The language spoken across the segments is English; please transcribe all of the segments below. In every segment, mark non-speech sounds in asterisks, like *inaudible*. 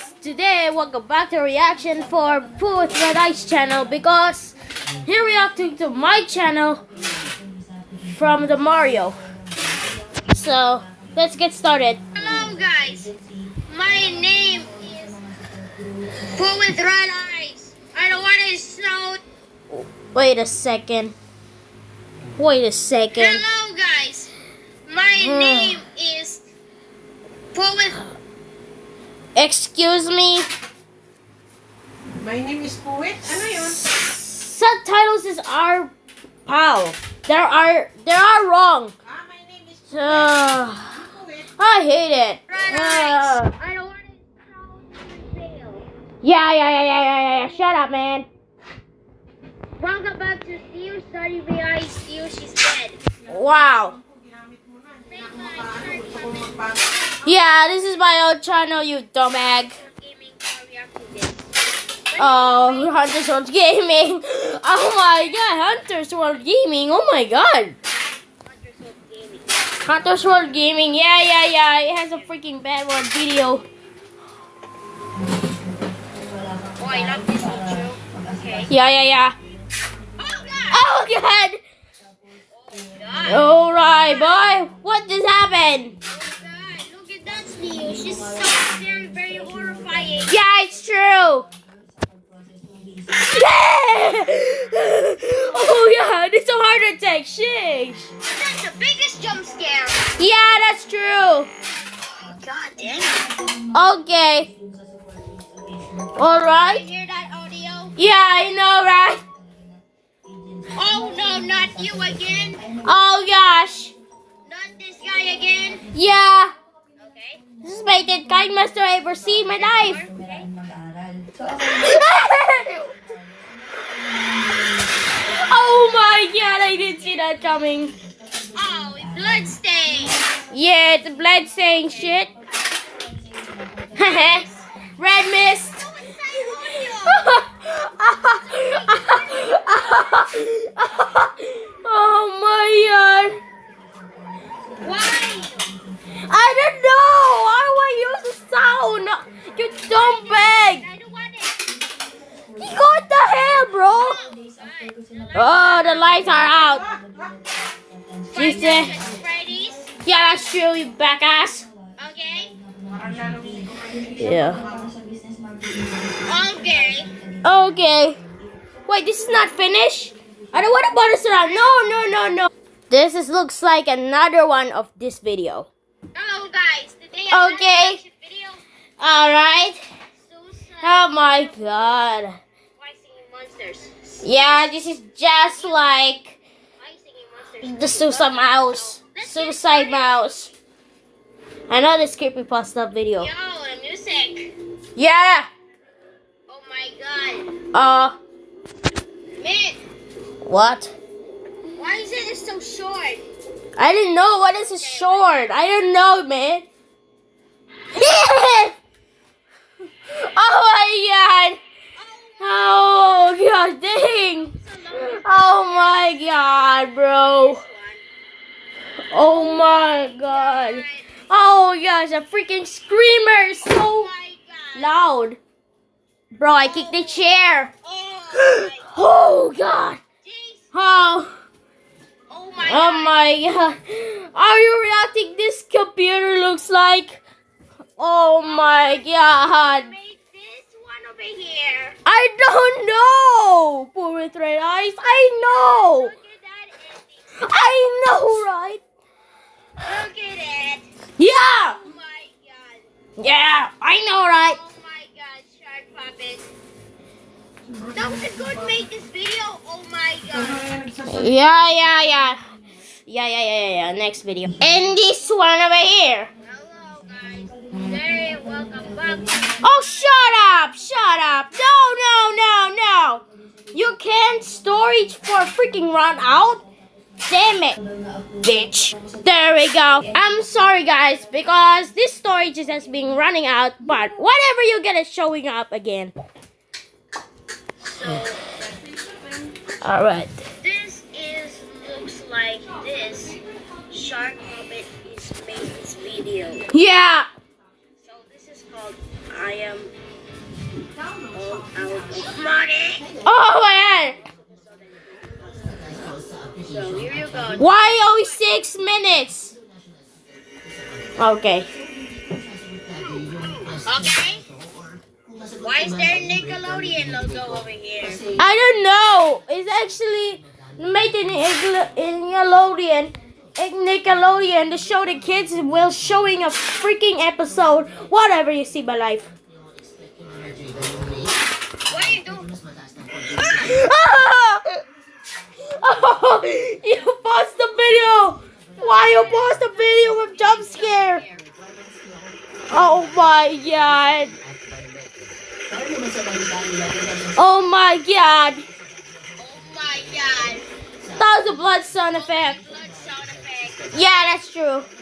guys, today welcome back to reaction for Poo with Red Ice channel because here reacting to my channel from the Mario. So let's get started. Hello guys, my name is Poo with Red Eyes. I don't want to snow. Wait a second. Wait a second. Hello guys, my Hmm. name is Poo with. Excuse me. My name is Puwit. Ano yun? Subtitles is our pal. There are there are wrong. Ah, my name is Uh, I hate it. Uh, I don't want to shout and fail. yeah, yeah, yeah, yeah, yeah, yeah. Shut up, man. Welcome back to Steve Study VI. Steve, she's dead. Wow. Ginamit mo na. Hindi na ako makaano. Gusto ko magbago. Yeah, this is my old channel, you dumb egg. Oh, Gaming car reaction this. *laughs* Oh, Hunter's World Gaming. Oh my god, Hunter's World Gaming. Oh my god. Hunter's World Gaming. Hunter's World Gaming. Yeah, yeah, yeah. It has a freaking bad one video. Oh, I love this. Okay. Yeah, yeah, yeah. Oh god. Oh god. God. Alright, boy. What just happened? God, look at that Steve. She's so very, very horrifying. Yeah, it's true. *laughs* oh yeah, it's a heart attack. Sheesh. That's the biggest jump scare. Yeah, that's true. God damn it. Okay. You Alright. hear that audio? Yeah, I know, right? Oh no, not you again. Oh gosh. Not this guy again. Yeah. This is my did kind master I ever see my knife. *laughs* Oh my god, I didn't see that coming. Oh, it blood stain. Yeah, it's a blood stain shit. Red mist. Oh, it's that oh my god. audio. Why? I don't know. Why do I use the sound? You dumb bag. I don't want it. What the hell, bro? Oh, the lights are out. She said, yeah, that's true, you back ass. Okay. Parang lalong hindi ko mahilig. Yeah. Okay. Okay. Wait, this is not finished? I don't want to bonus around. No, no, no, no. This is looks like another one of this video. Hello guys. Today I'm Okay. video. Alright. Suicide. Oh my god. Why monsters? Yeah, this is just like Why singing monsters? the Suicide Mouse. Suicide Mouse. I know this creepypasta video. Yo, the music. Yeah. Oh my god. Uh, Man, what? why is it so short? I didn't know what is a short. I don't know, man. *laughs* oh my god. Oh god, dang. Oh my god, bro. Oh my god. Oh gosh, a freaking screamer is so loud. Bro, I kicked the chair. Oh Oh god. Oh. Oh my Oh my god. Are you reacting this computer looks like? Oh my god. Made this one over here. I don't know. Poor with red eyes. I know. Look at that. I know, right? Look at it. Yeah. Oh my god. Yeah, I know, right? Oh my god, shark puppet. That was a good make this video. Oh my god. Yeah, yeah, yeah. Yeah, yeah, yeah, yeah, yeah. Next video. And this one over here. Hello guys. Very welcome back. Oh, shut up! Shut up! No, no, no, no! You can't storage for freaking run out? Damn it, bitch. There we go. I'm sorry, guys, because this storage is has been running out, but whatever you get is showing up again. So Alright. this is looks like this. Shark puppet is made this video. Yeah! So this is called I am Oh my god! Why only six minutes? Okay. Okay. Why is there a Nickelodeon logo over here? I don't know. It's actually made in Nickel- Nickelodeon. Nickelodeon to show the kids while showing a freaking episode. Whatever you see my life. What are you doing? Oh, *laughs* you paused the video. Why you paused the video with jump scare? Oh my god. Oh my god. Oh my god. That was a blood sound effect. Yeah, that's true. *laughs*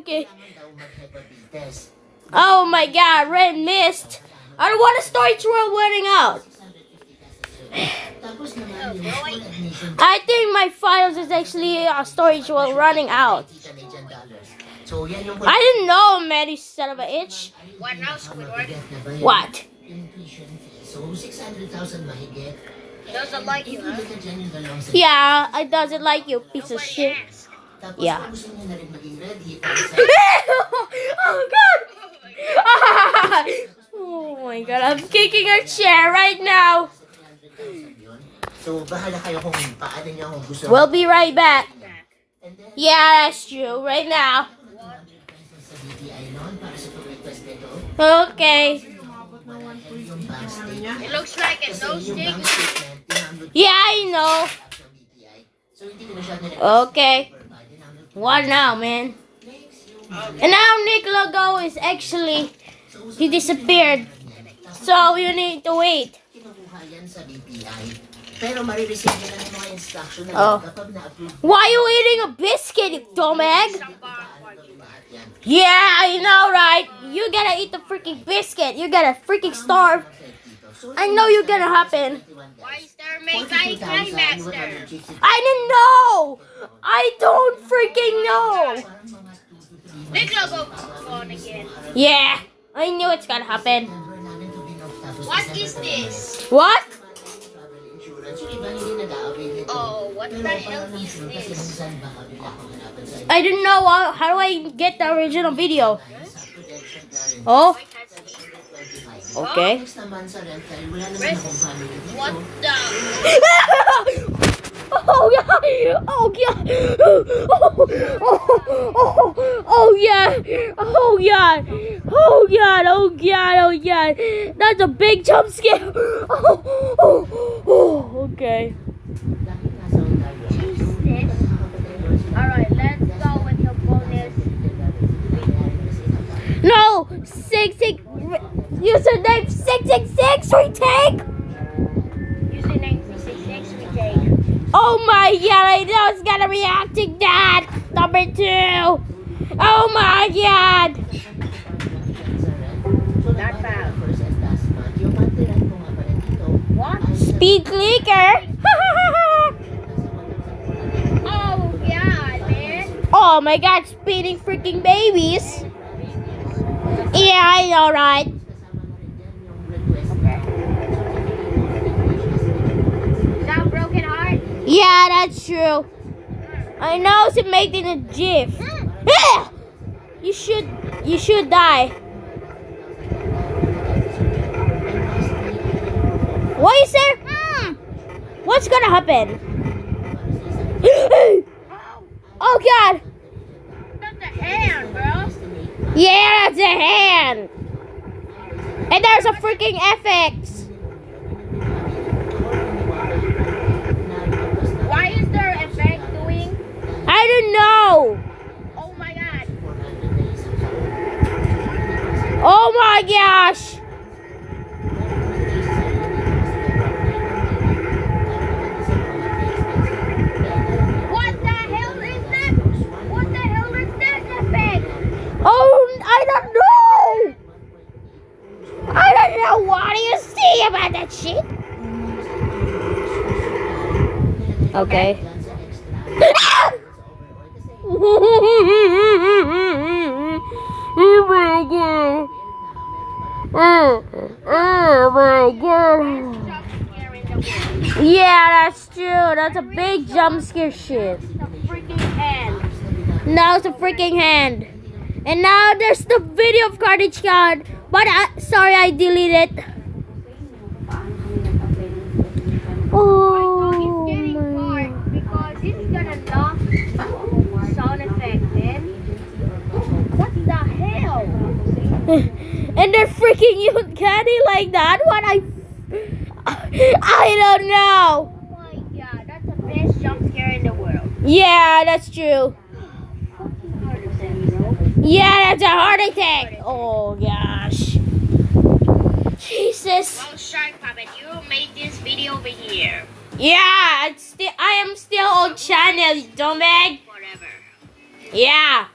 Okay. Oh my god, red mist. I don't want a storage world running out. I think my files is actually a storage world running out. I didn't know, man, you son of a itch. What now, Squidward? What? Doesn't like you, huh? Yeah, I doesn't like you, piece of Nobody shit. asked. Yeah. *laughs* *laughs* oh god! Oh *laughs* oh my god, I'm kicking her chair right now. So, bahala kayo kung paano niyo kung gusto. We'll be right back. Yeah, that's true. Right now. sa BPI noon para sa pag-request nito, Okay. yung bank statement. It looks like a nose Yung stick. bank statement, tinamod Yeah, I know. ng BPI. So, hindi ko na siya na Okay. What now, man? And now Nick Logo is actually he disappeared. So you need to wait. Kinukuha yan sa BPI. Pero marireceive nila ng mga instruction na Oh. kapag na-approve Why are you eating a biscuit, you dumb egg? Yeah, I know, right? You gotta eat the freaking biscuit. You gotta freaking starve. I know you're gonna happen. Why is there a Megai Climaxter? I didn't know. I don't freaking know. Nick logo gone again. Yeah, I knew it's gonna happen. What is this? What? Oh, what the hell is this? I didn't know. How, how do I get the original video? Oh, okay. Next naman sa rental, wala naman akong. What the? *laughs* Oh, oh, *laughs* oh yeah! Oh yeah! Oh, oh, oh yeah! Oh yeah! Oh god! Oh god! Oh god! That's a big jump scare! *laughs* Oh, oh, oh, okay. Alright, let's go with the bonus. No! Six six username six six six retake! Username 366 we take. Oh my god, I know it's gonna react to that! Number two! Oh my god! Speed clicker! Oh, yeah, man. oh my god, speeding freaking babies! Yeah, I know, right? Is that broken heart? Yeah, that's true. I know it's making a gif. Yeah! Hmm. *laughs* You should, you should die. What is there? What's gonna happen? *gasps* oh god! That's the hand, bro. Yeah, that's a hand. And there's a freaking FX. Why is there a effect doing? I don't know. Oh my god. Oh my gosh. What the hell is that? What the hell is that effect? Oh, I don't know. I don't know. What do you see about that shit? Okay. oh my god. Yeah, that's true. That's a big jump scare shit. Now it's a freaking hand. And now there's the video of Carnage God. But I, sorry, I deleted it. Oh, my. because this is gonna knock sound effect in. What the hell? *laughs* and they're freaking you candy like that? What I I don't know. Oh my god, that's the best jump scare in the world. Yeah, that's true. Yeah, that's a heart attack. Oh gosh. Jesus. Well, Shark Puppet, you made this video over here. Yeah, it's still I am still on channel, dumbbag. Forever. Yeah.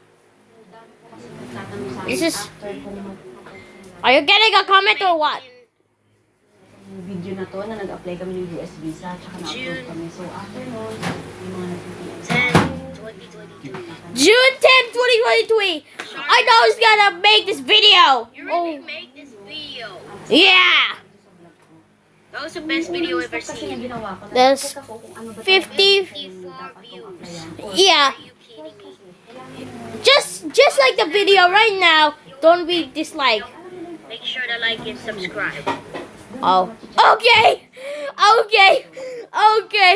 This is Are you getting a comment or what? video na to na nag-apply kami ng US visa tsaka na-upload June. kami. So after nun, yung mga nag 10, 2022. June 10, 2023. I know who's gonna make this video. You really Oh, make this video. yeah. That was the best video ever kasi na seen. ginawa ko. There's Nag-check ako kung ano ba 50 54 views. Yeah. Are you kidding me? Just just like the video right now. Don't be dislike. Make sure to like and subscribe. Oh. Okay. Okay. Okay.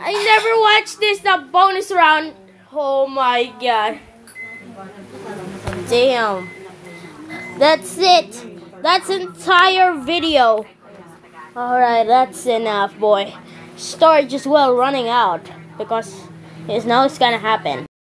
I never watched this the bonus round. Oh my god. Damn. That's it. That's entire video. Alright, that's enough, boy. Storage is well running out because it's now it's gonna happen.